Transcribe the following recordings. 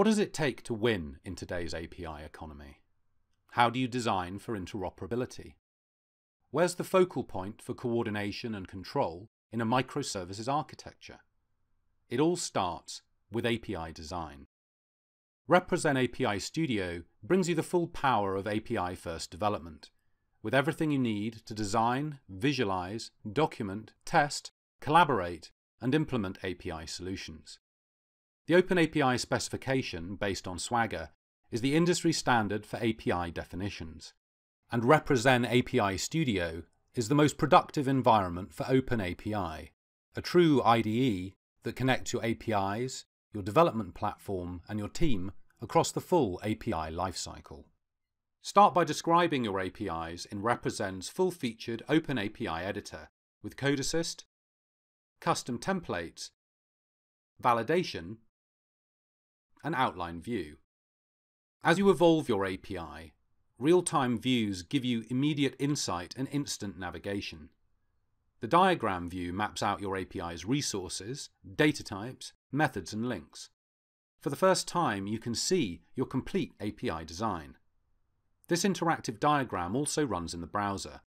What does it take to win in today's API economy? How do you design for interoperability? Where's the focal point for coordination and control in a microservices architecture? It all starts with API design. RepreZen API Studio brings you the full power of API first development, with everything you need to design, visualize, document, test, collaborate, and implement API solutions. The OpenAPI specification, based on Swagger, is the industry standard for API definitions, and RepreZen API Studio is the most productive environment for OpenAPI, a true IDE that connects your APIs, your development platform, and your team across the full API lifecycle. Start by describing your APIs in RepreZen's full-featured OpenAPI editor with Code Assist, custom templates, validation, and outline view. As you evolve your API, real-time views give you immediate insight and instant navigation. The diagram view maps out your API's resources, data types, methods and links. For the first time, you can see your complete API design. This interactive diagram also runs in the browser,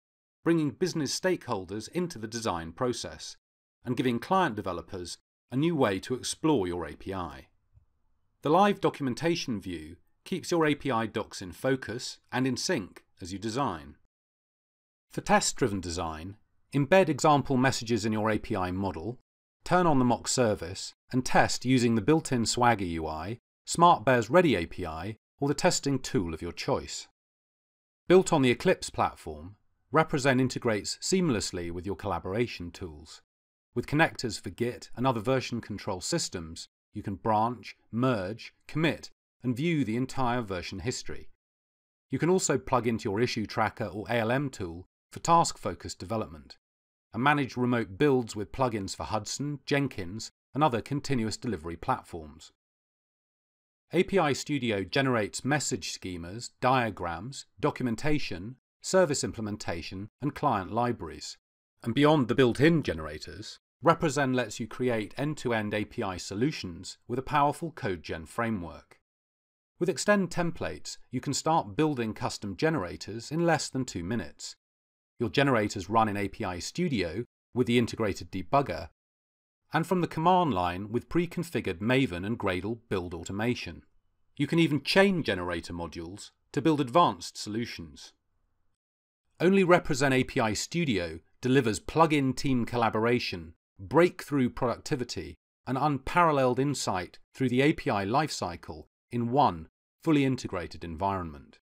bringing business stakeholders into the design process and giving client developers a new way to explore your API. The live documentation view keeps your API docs in focus and in sync as you design. For test-driven design, embed example messages in your API model, turn on the mock service, and test using the built-in Swagger UI, SmartBear's Ready API, or the testing tool of your choice. Built on the Eclipse platform, RepreZen integrates seamlessly with your collaboration tools. With connectors for Git and other version control systems, you can branch, merge, commit, and view the entire version history. You can also plug into your issue tracker or ALM tool for task-focused development, and manage remote builds with plugins for Hudson, Jenkins, and other continuous delivery platforms. API Studio generates message schemas, diagrams, documentation, service implementation, and client libraries. And beyond the built-in generators, RepreZen lets you create end-to-end API solutions with a powerful CodeGen framework. With Xtend templates, you can start building custom generators in less than two minutes. Your generators run in API Studio with the integrated debugger, and from the command line with pre-configured Maven and Gradle build automation. You can even chain generator modules to build advanced solutions. Only RepreZen API Studio delivers plug-in team collaboration, breakthrough productivity, and unparalleled insight through the API lifecycle in one fully integrated environment.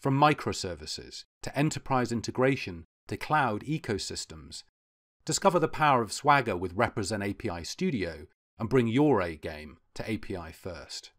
From microservices to enterprise integration to cloud ecosystems, discover the power of Swagger with RepreZen API Studio and bring your A game to API first.